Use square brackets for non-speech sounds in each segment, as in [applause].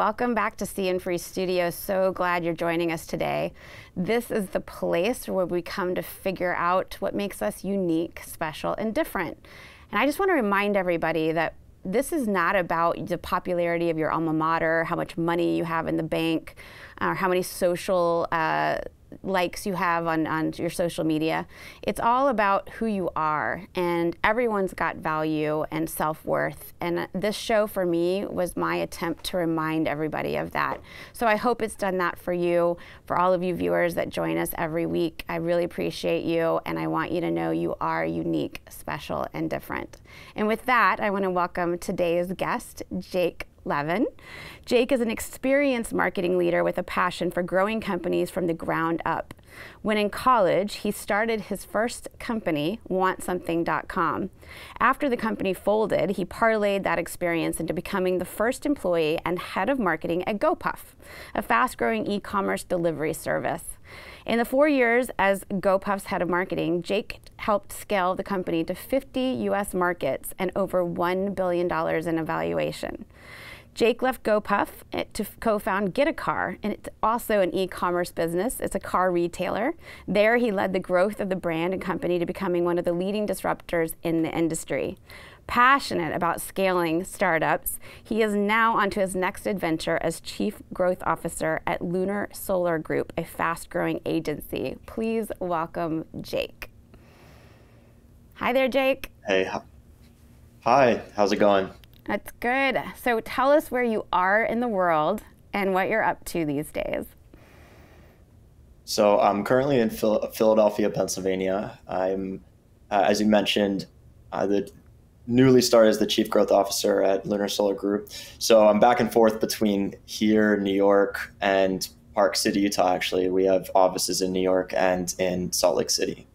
welcome back to See and Free Studio. So glad you're joining us today. This is the place where we come to figure out what makes us unique, special, and different. And I just want to remind everybody that this is not about the popularity of your alma mater, how much money you have in the bank, or how many social uh, likes you have on, on your social media. It's all about who you are, and everyone's got value and self worth. And this show for me was my attempt to remind everybody of that. So I hope it's done that for you, for all of you viewers that join us every week. I really appreciate you, and I want you to know you are unique, special, and different. And with that, I want to welcome today's guest, Jake Levin. Jake is an experienced marketing leader with a passion for growing companies from the ground up. When in college, he started his first company, wantsomething.com. After the company folded, he parlayed that experience into becoming the first employee and head of marketing at GoPuff, a fast growing e commerce delivery service. In the four years as GoPuff's head of marketing, Jake helped scale the company to 50 US markets and over $1 billion in evaluation. Jake left GoPuff eh, to co-found Get a Car, and it's also an e-commerce business. It's a car retailer. There, he led the growth of the brand and company to becoming one of the leading disruptors in the industry. Passionate about scaling startups, he is now onto his next adventure as Chief Growth Officer at Lunar Solar Group, a fast-growing agency. Please welcome Jake. Hi there, Jake. Hey. Hi. How's it going? That's good. So tell us where you are in the world and what you're up to these days. So I'm currently in Philadelphia, Pennsylvania. I'm, uh, as you mentioned, uh, the newly started as the chief growth officer at Lunar Solar Group. So I'm back and forth between here, New York, and Park City, Utah. Actually, we have offices in New York and in Salt Lake City.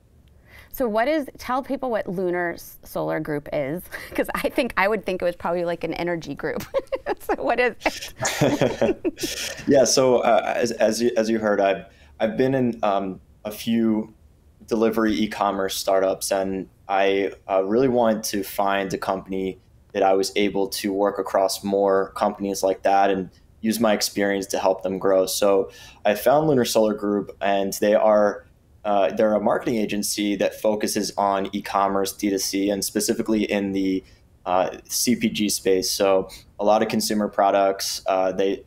So what is, tell people what Lunar Solar Group is, [laughs] because I think, I would think it was probably like an energy group. [laughs] so what is it? [laughs] yeah, so uh, as, as, you, as you heard, I've, I've been in um, a few delivery e-commerce startups and I uh, really wanted to find a company that I was able to work across more companies like that and use my experience to help them grow. So I found Lunar Solar Group and they are uh, they're a marketing agency that focuses on e-commerce, D2C, and specifically in the uh, CPG space. So a lot of consumer products. Uh, they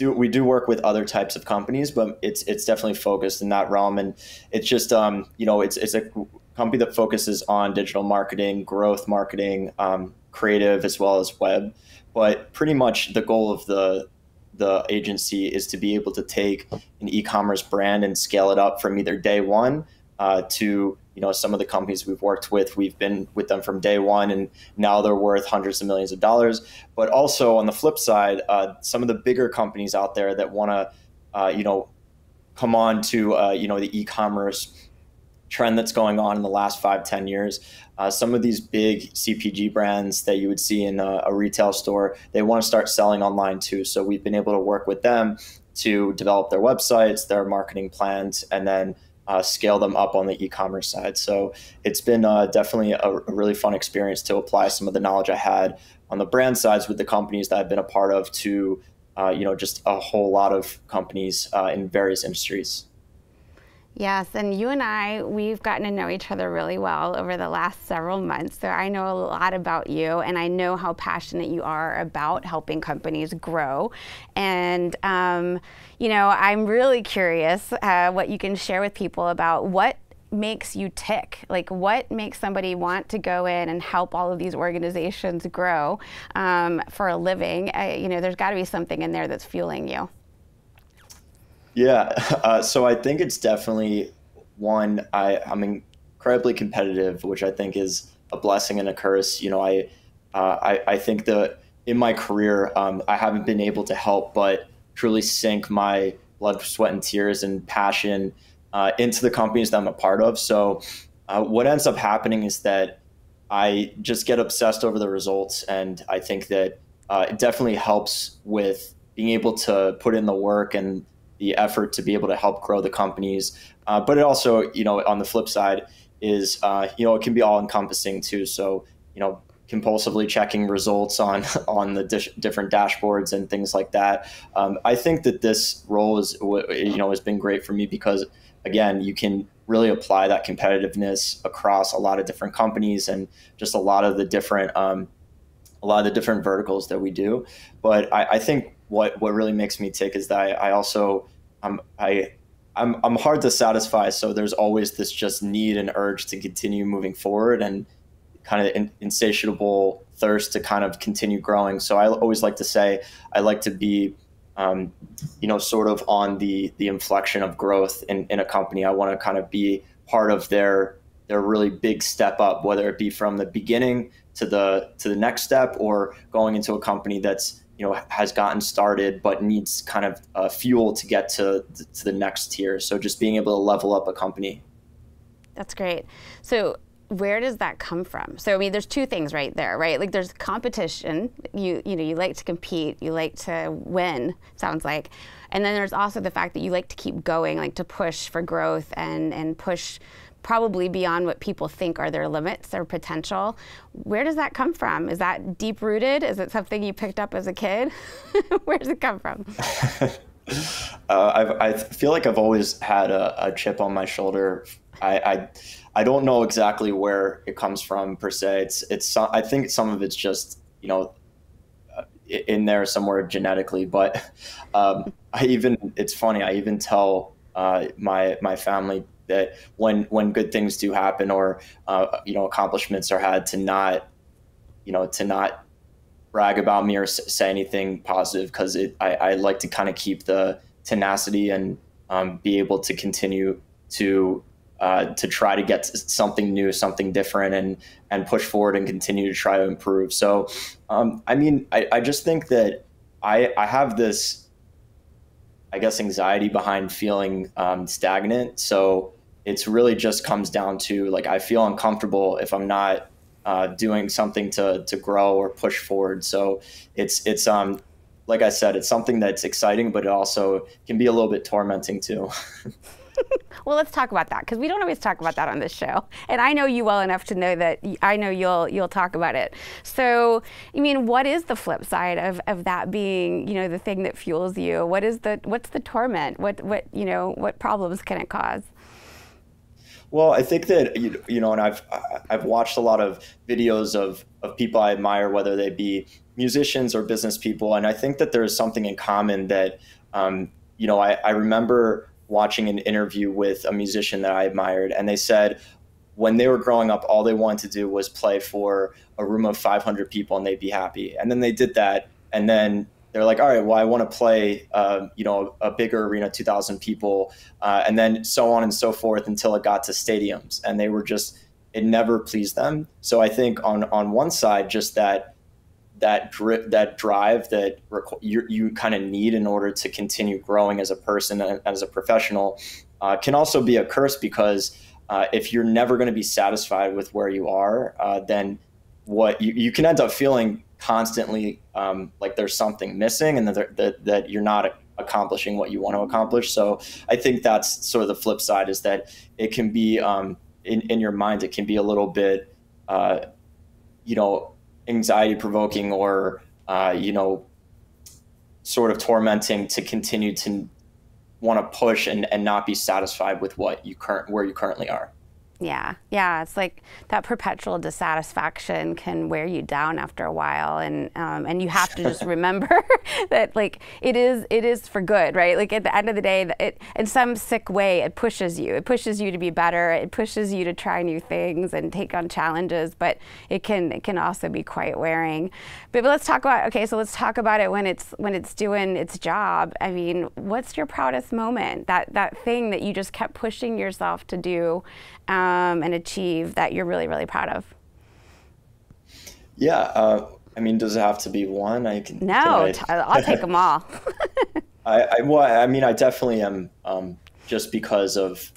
do we do work with other types of companies, but it's it's definitely focused in that realm. And it's just um, you know it's it's a company that focuses on digital marketing, growth marketing, um, creative as well as web. But pretty much the goal of the the agency is to be able to take an e-commerce brand and scale it up from either day one uh, to you know some of the companies we've worked with we've been with them from day one and now they're worth hundreds of millions of dollars but also on the flip side uh, some of the bigger companies out there that want to uh, you know come on to uh, you know the e-commerce trend that's going on in the last five ten years uh, some of these big CPG brands that you would see in a, a retail store, they want to start selling online too. So we've been able to work with them to develop their websites, their marketing plans, and then uh, scale them up on the e-commerce side. So it's been uh, definitely a, really fun experience to apply some of the knowledge I had on the brand sides with the companies that I've been a part of to, uh, you know, just a whole lot of companies uh, in various industries. Yes, and you and I, we've gotten to know each other really well over the last several months. So I know a lot about you, and I know how passionate you are about helping companies grow. And, um, you know, I'm really curious uh, what you can share with people about what makes you tick? Like, what makes somebody want to go in and help all of these organizations grow um, for a living? Uh, you know, there's got to be something in there that's fueling you. Yeah, [laughs] uh, so I think it's definitely one. I I'm incredibly competitive, which I think is a blessing and a curse. You know, I uh, I, I think that in my career, um, I haven't been able to help but truly sink my blood, sweat, and tears and passion uh, into the companies that I'm a part of. So, uh, what ends up happening is that I just get obsessed over the results, and I think that uh, it definitely helps with being able to put in the work and the effort to be able to help grow the companies. Uh, but it also, you know, on the flip side is, uh, you know, it can be all encompassing too. So, you know, compulsively checking results on [laughs] on the dish, different dashboards and things like that. Um, I think that this role is you know has been great for me because again you can really apply that competitiveness across a lot of different companies and just a lot of the different um, a lot of the different verticals that we do. But I, I think what what really makes me tick is that I, I also um, I I'm, I'm hard to satisfy. So there's always this just need and urge to continue moving forward and kind of in, insatiable thirst to kind of continue growing. So I always like to say I like to be, um, you know, sort of on the the inflection of growth in, in a company. I want to kind of be part of their their really big step up, whether it be from the beginning to the to the next step or going into a company that's you know has gotten started but needs kind of uh, fuel to get to to the next tier. So just being able to level up a company. That's great. So where does that come from? So I mean, there's two things right there, right? Like there's competition. You you know you like to compete, you like to win. Sounds like, and then there's also the fact that you like to keep going, like to push for growth and and push probably beyond what people think are their limits, their potential. Where does that come from? Is that deep rooted? Is it something you picked up as a kid? [laughs] Where does it come from? [laughs] uh, i feel like I've always had a, a chip on my shoulder. I, I, I don't know exactly where it comes from per se. It's it's I think some of it's just you know uh, in there somewhere genetically. But [laughs] um, I even it's funny. I even tell uh, my my family that when when good things do happen or uh, you know accomplishments are had to not you know to not brag about me or say anything positive because I, I like to kind of keep the tenacity and um, be able to continue to uh, to try to get something new, something different, and and push forward and continue to try to improve. So, um, I mean, I, I just think that I I have this, I guess, anxiety behind feeling um, stagnant. So it's really just comes down to like I feel uncomfortable if I'm not uh, doing something to to grow or push forward. So it's it's um like I said, it's something that's exciting, but it also can be a little bit tormenting too. [laughs] well, let's talk about that because we don't always talk about that on this show, and I know you well enough to know that I know you'll you'll talk about it. So, I mean, what is the flip side of, of that being, you know, the thing that fuels you? What is the what's the torment? What what you know what problems can it cause? Well, I think that you, you know, and I've I've watched a lot of videos of of people I admire, whether they be musicians or business people, and I think that there's something in common that um, you know I, I remember watching an interview with a musician that I admired, and they said when they were growing up, all they wanted to do was play for a room of 500 people and they'd be happy. And then they did that, and then they're like, all right, well, I want to play, uh, you know, a bigger arena, 2,000 people, uh, and then so on and so forth until it got to stadiums. And they were just, it never pleased them. So I think on on one side, just that that dri- that drive that you, you kind of need in order to continue growing as a person and as a professional uh, can also be a curse because uh, if you're never going to be satisfied with where you are, uh, then what you, you can end up feeling constantly um, like there's something missing and that, that, that you're not accomplishing what you want to accomplish. So I think that's sort of the flip side is that it can be um, in, in your mind, it can be a little bit, uh, you know, anxiety provoking or, uh, you know, sort of tormenting to continue to want to push and, and not be satisfied with what you current where you currently are. Yeah, yeah, it's like that perpetual dissatisfaction can wear you down after a while, and um, and you have to just [laughs] remember [laughs] that like it is it is for good, right? Like at the end of the day, it in some sick way it pushes you. It pushes you to be better. It pushes you to try new things and take on challenges, but it can it can also be quite wearing. But, but let's talk about okay, so let's talk about it when it's when it's doing its job. I mean, what's your proudest moment? That that thing that you just kept pushing yourself to do um, and achieve that you're really, really proud of? Yeah. Uh, I mean, does it have to be one? I can. No, can I... will take them all. [laughs] [laughs] I, I, well, I mean, I definitely am. Um, just because of,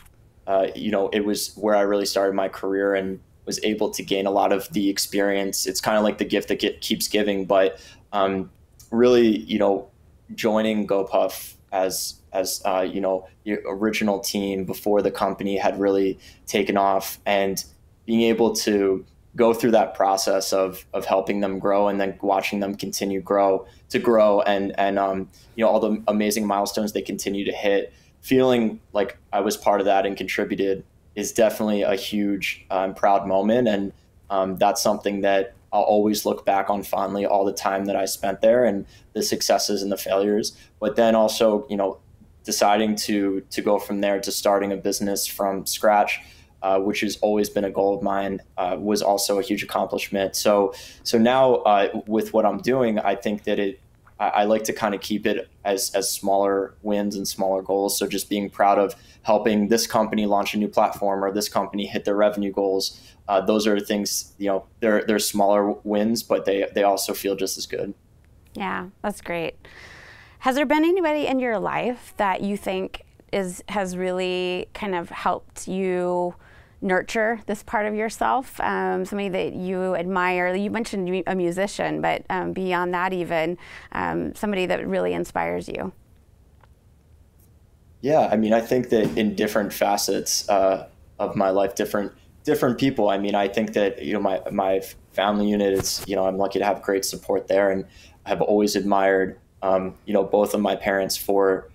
uh, you know, it was where I really started my career and was able to gain a lot of the experience. It's kind of like the gift that get, keeps giving, but um, really, you know, joining GoPuff as as uh, you know original team before the company had really taken off and being able to go through that process of of helping them grow and then watching them continue grow to grow and and um, you know all the amazing milestones they continue to hit feeling like i was part of that and contributed is definitely a huge um, proud moment. And um, that's something that i'll always look back on fondly all the time that i spent there and the successes and the failures but then also you know deciding to to go from there to starting a business from scratch uh, which has always been a goal of mine, uh, was also a huge accomplishment. So, so now uh, with what I'm doing, I think that it, I, I like to kind of keep it as as smaller wins and smaller goals. So, just being proud of helping this company launch a new platform or this company hit their revenue goals. Uh, those are things you know they're they're smaller wins, but they they also feel just as good. Yeah, that's great. Has there been anybody in your life that you think is has really kind of helped you? Nurture this part of yourself, um, somebody that you admire. You mentioned a musician, but um, beyond that, even um, somebody that really inspires you. Yeah, I mean, I think that in different facets uh, of my life, different different people. I mean, I think that you know my my family unit is you know I'm lucky to have great support there, and I've always admired um, you know both of my parents for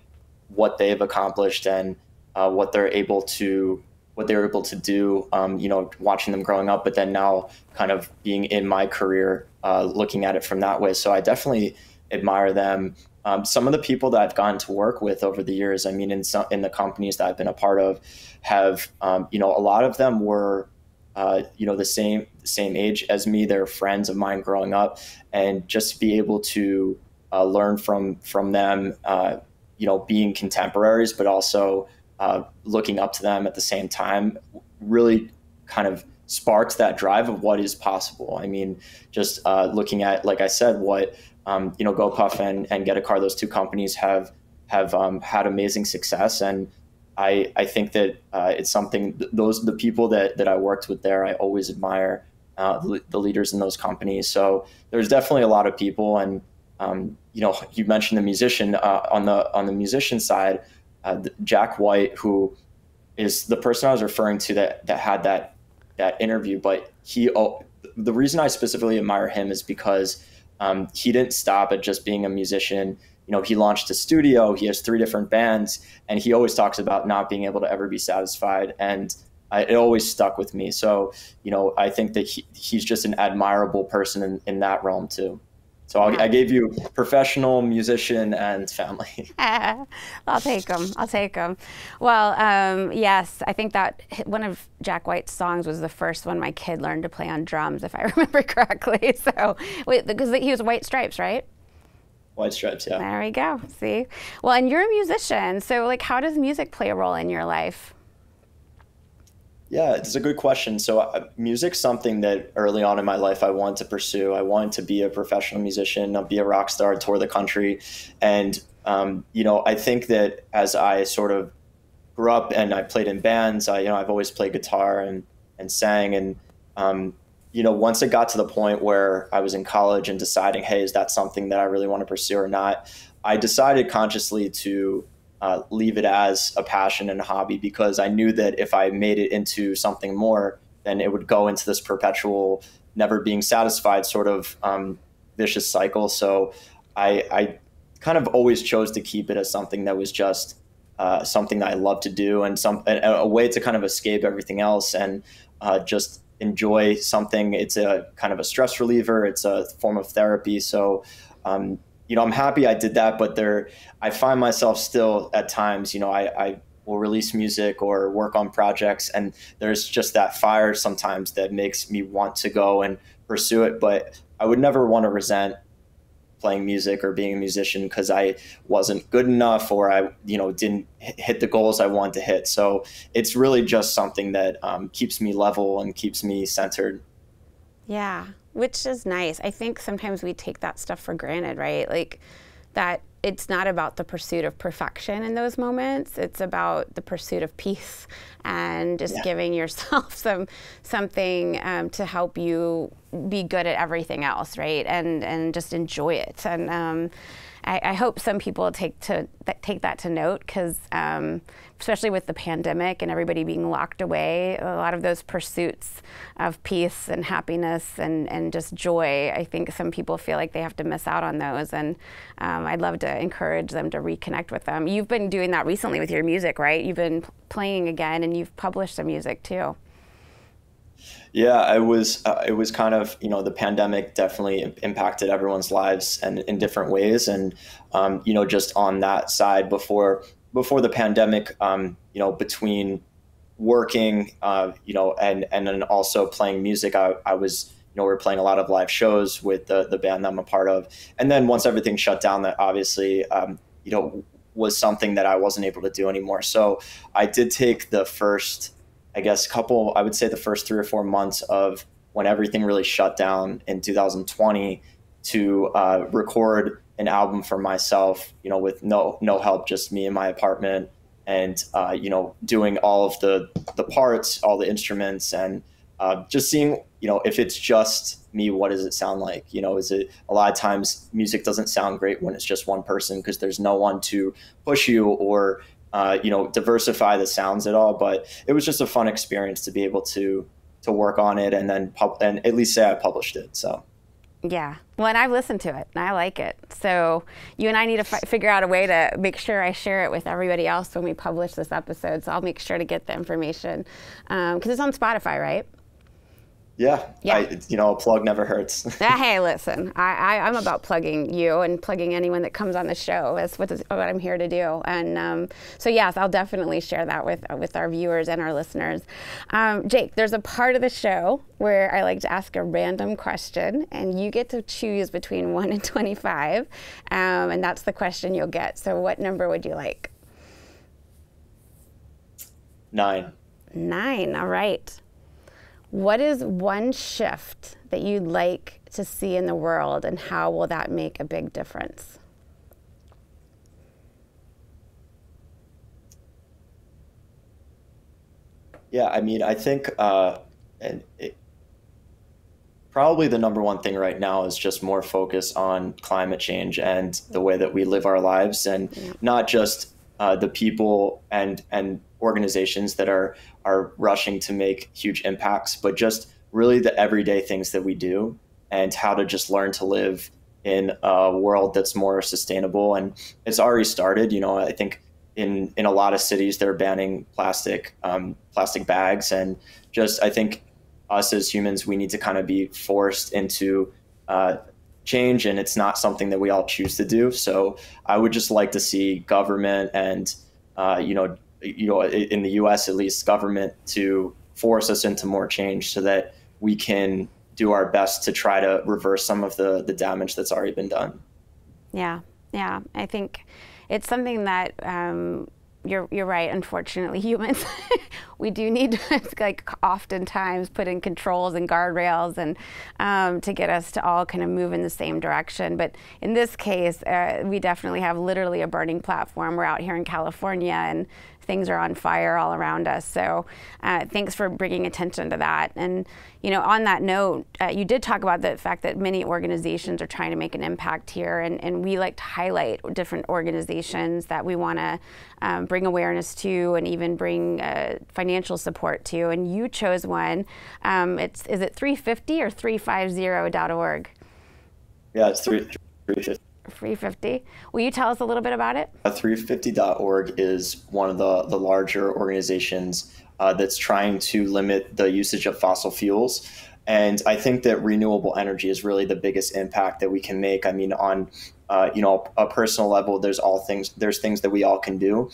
what they've accomplished and uh, what they're able to what they were able to do, um, you know, watching them growing up, but then now kind of being in my career, uh, looking at it from that way. So I definitely admire them. Um, some of the people that I've gotten to work with over the years, I mean, in some, in the companies that I've been a part of, have um, you know a lot of them were uh, you know the same same age as me. They're friends of mine growing up, and just to be able to uh, learn from from them, uh, you know, being contemporaries, but also uh, looking up to them at the same time really kind of sparks that drive of what is possible. I mean, just uh, looking at, like I said, what um, you know, GoPuff and, and Get a Car, those two companies have have um, had amazing success, and I I think that uh, it's something th- those the people that that I worked with there, I always admire uh, the, the, leaders in those companies. So there's definitely a lot of people, and um, you know, you mentioned the musician uh, on the on the musician side uh, Jack White, who is the person I was referring to that that had that that interview. But he, the reason I specifically admire him is because um, he didn't stop at just being a musician. You know, he launched a studio. He has three different bands, and he always talks about not being able to ever be satisfied. And I, it always stuck with me. So, you know, I think that he, he's just an admirable person in, in that realm too. So i gave you professional, musician, and family. [laughs] I'll take them. I'll take them. Well, um, yes, I think that one of Jack White's songs was the first one my kid learned to play on drums, if I [laughs] remember correctly. [laughs] So, wait, because he was White Stripes, right? White Stripes, yeah. There we go. See, well, and you're a musician, so like, how does music play a role in your life? Yeah, it's a good question. So, uh, music's something that early on in my life I wanted to pursue. I wanted to be a professional musician, be a rock star, tour the country, and um, you know, I think that as I sort of grew up and I played in bands, I you know I've always played guitar and and sang, and um, you know, once it got to the point where I was in college and deciding, hey, is that something that I really want to pursue or not? I decided consciously to uh, leave it as a passion and a hobby because I knew that if I made it into something more, then it would go into this perpetual, never being satisfied sort of um, vicious cycle. So I, I, kind of always chose to keep it as something that was just uh, something that I love to do and some a, a, way to kind of escape everything else and uh, just enjoy something. It's a kind of a stress reliever. It's a form of therapy. So um, you know, I'm happy I did that, but there, I find myself still at times, you know, I, I will release music or work on projects, and there's just that fire sometimes that makes me want to go and pursue it. But I would never want to resent playing music or being a musician because I wasn't good enough or I, you know, didn't hit the goals I wanted to hit. So it's really just something that um, keeps me level and keeps me centered. Yeah, which is nice. I think sometimes we take that stuff for granted, right? Like that it's not about the pursuit of perfection in those moments. It's about the pursuit of peace and just yeah. giving [laughs] yourself some something um, to help you be good at everything else, right? And and just enjoy it. And um, I, I, hope some people take to th- take that to note because um, especially with the pandemic and everybody being locked away, a lot of those pursuits of peace and happiness and, and just joy, I think some people feel like they have to miss out on those. And um, I'd love to encourage them to reconnect with them. You've been doing that recently with your music, right? You've been playing again and you've published some music too. Yeah, I was. Uh, it was kind of you know the pandemic definitely impacted everyone's lives and in different ways, and um, you know just on that side before before the pandemic, um, you know between working, uh, you know, and and then also playing music, I, I was you know we are playing a lot of live shows with the the band that I'm a part of, and then once everything shut down, that obviously um, you know was something that I wasn't able to do anymore. So I did take the first I guess, couple, I would say the first three or four months of when everything really shut down in 2020 to uh, record an album for myself, you know, with no no help, just me in my apartment, and uh, you know, doing all of the the parts, all the instruments, and uh, just seeing, you know, if it's just me, what does it sound like? You know, is it a lot of times music doesn't sound great when it's just one person because there's no one to push you or uh, you know, diversify the sounds at all. But it was just a fun experience to be able to to work on it and then pub- and at least say I published it. So. Yeah. Well, and I've listened to it and I like it. So you and I need to fi- figure out a way to make sure I share it with everybody else when we publish this episode. So I'll make sure to get the information because um, it's on Spotify, right? Yeah, yeah. I, you know, a plug never hurts. [laughs] hey, listen, I, I, am about plugging you and plugging anyone that comes on the show. That's what, what I'm here to do. And um, so, yes, I'll definitely share that with, with our viewers and our listeners. Um, Jake, there's a part of the show where I like to ask a random question, and you get to choose between [laughs] 1 and 25. Um, and that's the question you'll get. So, what number would you like? Nine. Nine, all right. What is one shift that you'd like to see in the world, and how will that make a big difference? Yeah, I mean, I think, uh, and it, probably the number one thing right now is just more focus on climate change and the way that we live our lives, and not just uh, the people and and organizations that are are rushing to make huge impacts, but just really the everyday things that we do and how to just learn to live in a world that's more sustainable. And it's already started. You know, I think in in a lot of cities they're banning plastic um, plastic bags, and just I think us as humans we need to kind of be forced into uh, change, and it's not something that we all choose to do. So I would just like to see government and uh, you know you know, in the U.S. at least, government to force us into more change so that we can do our best to try to reverse some of the the damage that's already been done. Yeah, yeah, I think it's something that um, you're you're right. Unfortunately, [laughs] humans we do need to [laughs] like oftentimes put in controls and guardrails and um, to get us to all kind of move in the same direction. But in this case, uh, we definitely have literally a burning platform. We're out here in California and things are on fire all around us. So uh, thanks for bringing attention to that. And you know, on that note, uh, you did talk about the fact that many organizations are trying to make an impact here, and, and we like to highlight different organizations that we want to um, bring awareness to and even bring uh, financial support to. And you chose one. Um, it's is it 350 or 350.org? Yeah, it's 350. 350. Will you tell us a little bit about it? 350.org is one of the, the larger organizations uh, that's trying to limit the usage of fossil fuels. And I think that renewable energy is really the biggest impact that we can make. I mean, on uh, you know a personal level, there's all things there's things that we all can do,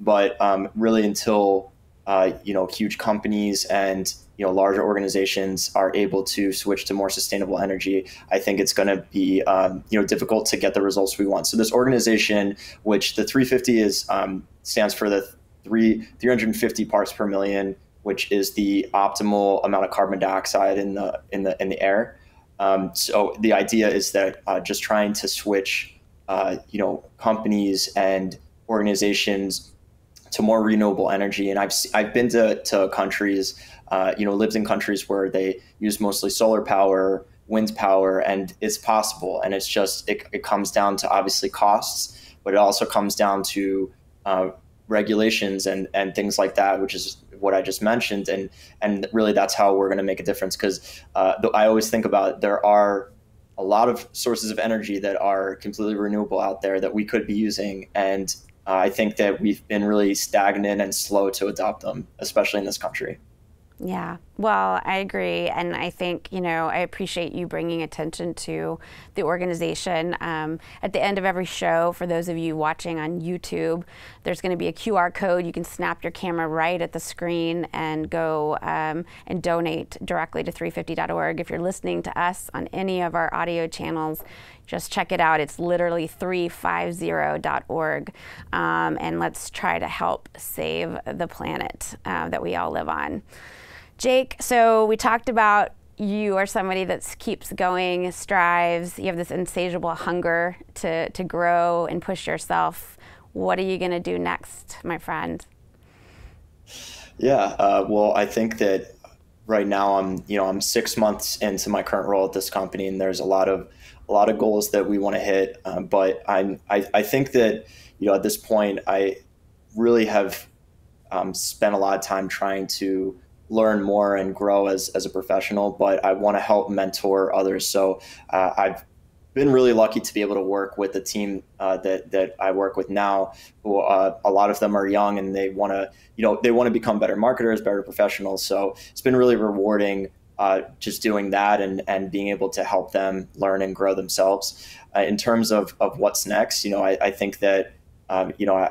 but um, really until uh, you know huge companies and you know larger organizations are able to switch to more sustainable energy, I think it's going to be um, you know difficult to get the results we want. So this organization, which the 350 is um, stands for the three 350 parts per million, which is the optimal amount of carbon dioxide in the in the in the air. Um, so the idea is that uh, just trying to switch, uh, you know, companies and organizations to more renewable energy. And I've I've been to to countries uh, you know, lives in countries where they use mostly solar power, wind power, and it's possible. And it's just, it, it comes down to obviously costs, but it also comes down to uh, regulations and and things like that, which is what I just mentioned, and and really that's how we're going to make a difference. Because uh, I always think about there are a lot of sources of energy that are completely renewable out there that we could be using, and uh, I think that we've been really stagnant and slow to adopt them, especially in this country. Yeah, well, I agree. And I think, you know, I appreciate you bringing attention to the organization. Um, at the end of every show, for those of you watching on YouTube, there's going to be a QR code. You can snap your camera right at the screen and go um, and donate directly to 350.org. If you're listening to us on any of our audio channels, just check it out. It's literally 350.org. Um, and let's try to help save the planet uh, that we all live on. Jake, so we talked about you are somebody that keeps going, strives. You have this insatiable hunger to, to grow and push yourself. What are you going to do next, my friend? Yeah, uh, well, I think that right now I'm, you know, I'm six months into my current role at this company, and there's a lot of, a lot of goals that we want to hit. Um, but I'm, I, I think that, you know, at this point, I really have um, spent a lot of time trying to learn more and grow as, as a professional, but I want to help mentor others. So uh, I've been really lucky to be able to work with the team uh, that that I work with now. Who uh, a lot of them are young and they want to, you know, they want to become better marketers, better professionals. So it's been really rewarding. Uh, just doing that and, and being able to help them learn and grow themselves. Uh, in terms of, of what's next, you know, I, I think that, um, you know, I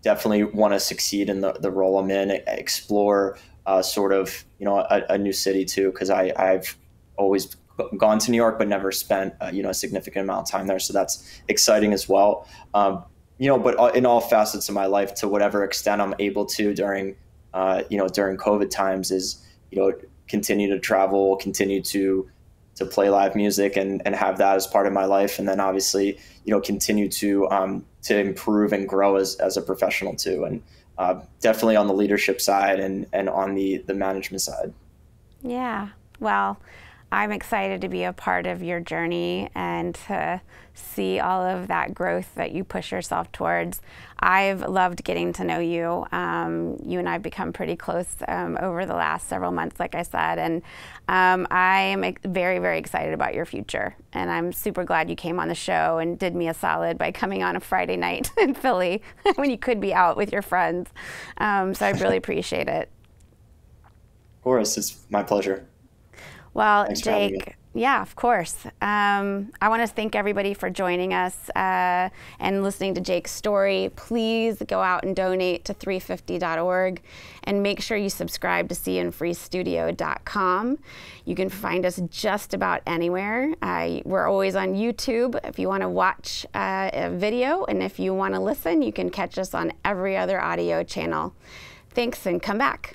definitely want to succeed in the, the role I'm in, explore uh, sort of you know a, a new city too because I I've always gone to New York but never spent uh, you know a significant amount of time there. So that's exciting as well. Um, you know but in all facets of my life to whatever extent I'm able to during uh, you know during COVID times is you know continue to travel continue to to play live music and, and have that as part of my life. And then obviously you know continue to um, to improve and grow as, as a professional too. And uh, definitely on the leadership side and, and on the, the management side. Yeah, well, I'm excited to be a part of your journey and to see all of that growth that you push yourself towards. I've loved getting to know you. Um, you and I have become pretty close um, over the last several months, like I said, and um, I am very, very excited about your future. And I'm super glad you came on the show and did me a solid by coming on a Friday night [laughs] in Philly [laughs] when you could be out with your friends. Um, so I really appreciate it. Of course, it's my pleasure. Well, Thanks Jake, yeah, of course. Um, I want to thank everybody for joining us uh, and listening to Jake's story. Please go out and donate to 350.org and make sure you subscribe to cnfreestudio.com. You can find us just about anywhere. Uh, we're always on YouTube if you want to watch uh, a video, and if you want to listen, you can catch us on every other audio channel. Thanks and come back.